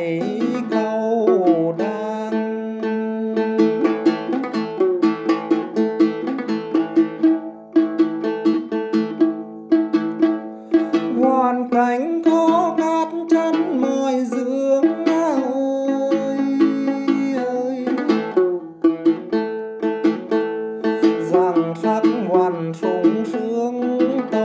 phầy câu đang hoàn cảnh khó khăn chân mỏi dương ơi ơi. Rằng khắc hoàn sung sướng ta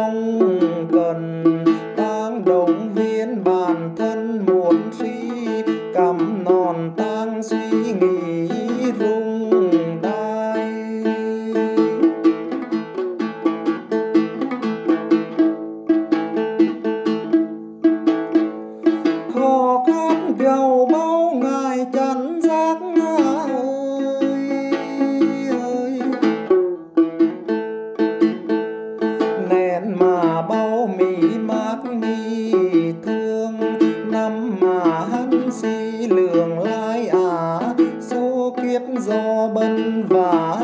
năm mà hắn si lường lai à số kiếp do bân và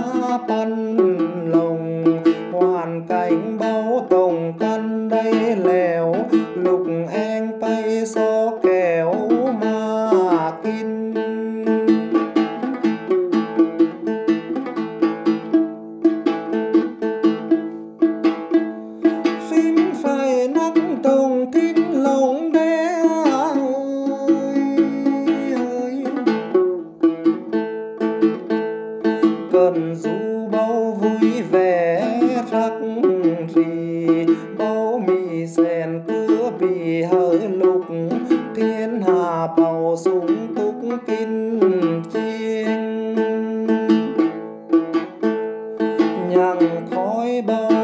băn lồng. Hoàn cảnh bao tổng căn đây lèo, lục en bay so kèo mà kinh phim phải nắng đồng tin lòng đây màu súng túc kinh chiên. Nhằng khói bao